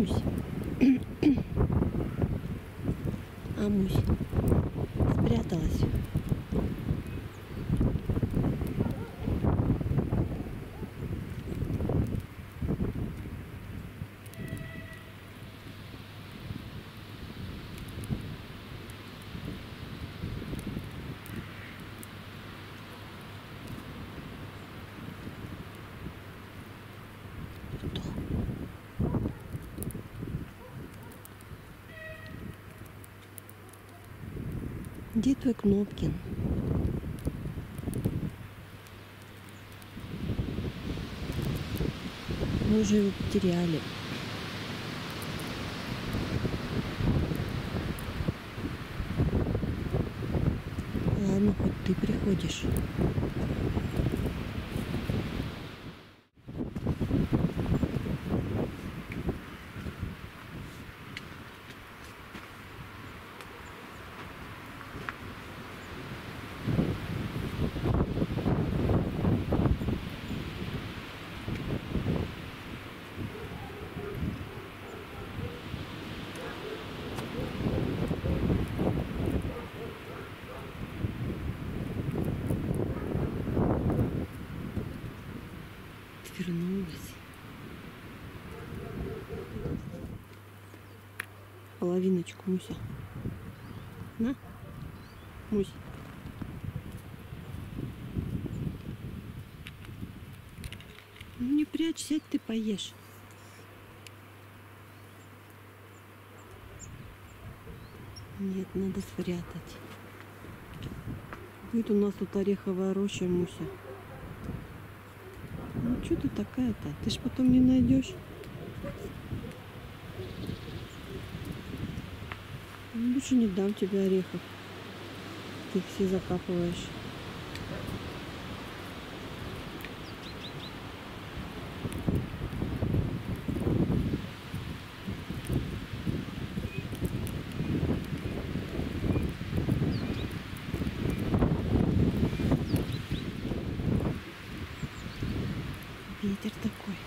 Амусь. Амусь. Спряталась. Кто? Где твой Кнопкин? Мы уже его потеряли. Ладно, хоть ты приходишь. Вернулась. Половиночку, Муся. На. Мусь. Ну не прячь, сядь ты поешь. Нет, надо спрятать. Будет у нас тут ореховая роща, Муся. Что ты такая-то? Ты ж потом не найдешь. Лучше не дам тебе орехов. Ты их все закапываешь. Ветер такой.